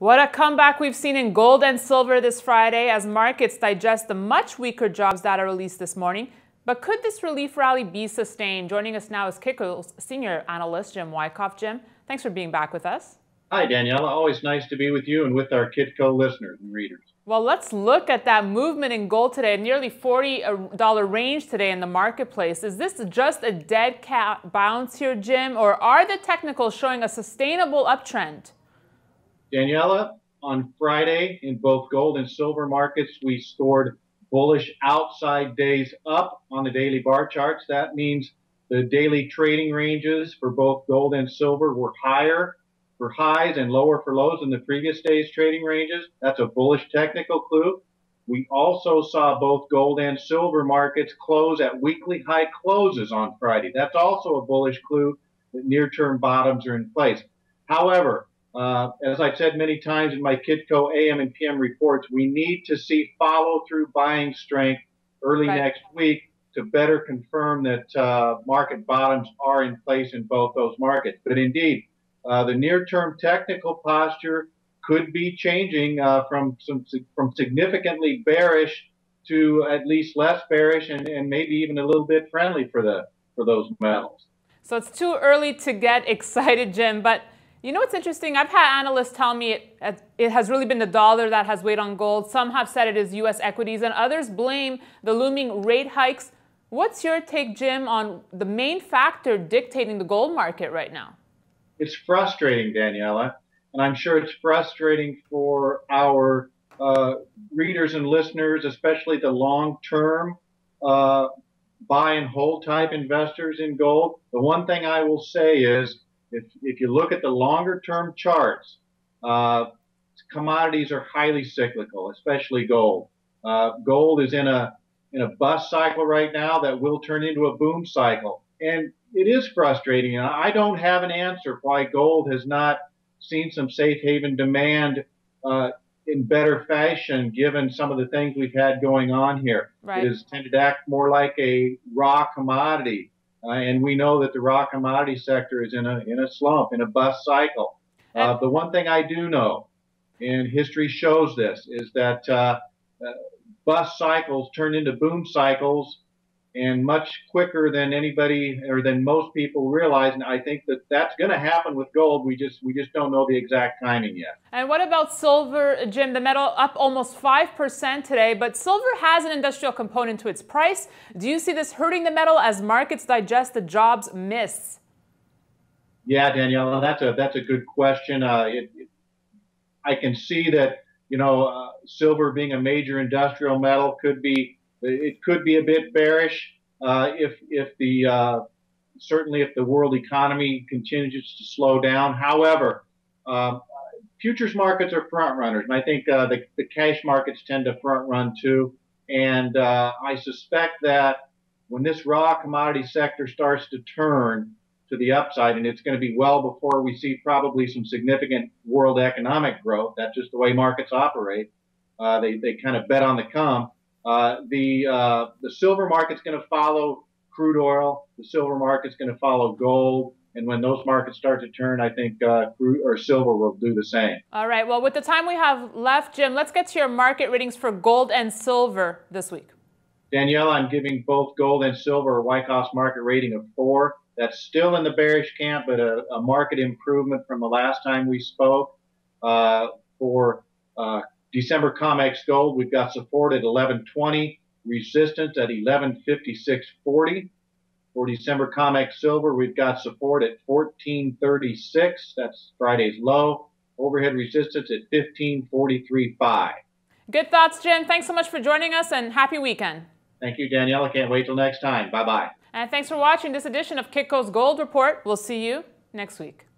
What a comeback we've seen in gold and silver this Friday as markets digest the much weaker jobs data released this morning. But could this relief rally be sustained? Joining us now is Kitco's senior analyst, Jim Wyckoff. Jim, thanks for being back with us. Hi, Daniela. Always nice to be with you and with our Kitco listeners and readers. Well, let's look at that movement in gold today, nearly $40 uh, range today in the marketplace. Is this just a dead cat bounce here, Jim, or are the technicals showing a sustainable uptrend? Daniela, on Friday in both gold and silver markets, we scored bullish outside days up on the daily bar charts. That means the daily trading ranges for both gold and silver were higher for highs and lower for lows in the previous day's trading ranges. That's a bullish technical clue. We also saw both gold and silver markets close at weekly high closes on Friday. That's also a bullish clue that near term bottoms are in place. However, uh, as I've said many times in my Kitco AM and PM reports, we need to see follow through buying strength early right. next week to better confirm that uh, market bottoms are in place in both those markets. But indeed, uh, the near term technical posture could be changing uh, from some from significantly bearish to at least less bearish and, and maybe even a little bit friendly for the for those metals. So it's too early to get excited, Jim, but you know what's interesting? I've had analysts tell me it, it has really been the dollar that has weighed on gold. Some have said it is U.S. equities, and others blame the looming rate hikes. What's your take, Jim, on the main factor dictating the gold market right now? It's frustrating, Daniela, and I'm sure it's frustrating for our uh, readers and listeners, especially the long-term uh, buy and hold type investors in gold. The one thing I will say is if, if you look at the longer term charts, uh, commodities are highly cyclical, especially gold. Uh, gold is in a in a bust cycle right now that will turn into a boom cycle, and it is frustrating. And I don't have an answer why gold has not seen some safe haven demand uh, in better fashion, given some of the things we've had going on here. Right. It has tended to act more like a raw commodity. Uh, and we know that the raw commodity sector is in a in a slump, in a bust cycle. Uh, the one thing I do know, and history shows this, is that uh, uh bust cycles turn into boom cycles and much quicker than anybody or than most people realize. And I think that that's going to happen with gold. We just we just don't know the exact timing yet. And what about silver, Jim? The metal up almost five percent today, but silver has an industrial component to its price. Do you see this hurting the metal as markets digest the jobs miss? Yeah, Daniela, that's a that's a good question. Uh, it, it, I can see that you know uh, silver being a major industrial metal could be it could be a bit bearish uh, if if the uh, certainly if the world economy continues to slow down. However, um, futures markets are front runners, and I think uh, the, the cash markets tend to front run too. And uh, I suspect that when this raw commodity sector starts to turn to the upside, and it's going to be well before we see probably some significant world economic growth. That's just the way markets operate. Uh, they they kind of bet on the come. Uh, the uh, the silver market's going to follow crude oil. The silver market's going to follow gold. And when those markets start to turn, I think uh, crude or silver will do the same. All right. Well, with the time we have left, Jim, let's get to your market readings for gold and silver this week. Danielle, I'm giving both gold and silver a Wyckoff's market rating of four. That's still in the bearish camp, but a, a market improvement from the last time we spoke. Uh, for uh, December COMEX gold, we've got support at 1120, resistance at 1156.40. For December COMEX silver, we've got support at 1436. That's Friday's low. Overhead resistance at 1543.5. Good thoughts, Jim. Thanks so much for joining us and happy weekend. Thank you, Danielle. I can't wait till next time. Bye bye. And thanks for watching this edition of Kitco's Gold Report. We'll see you next week.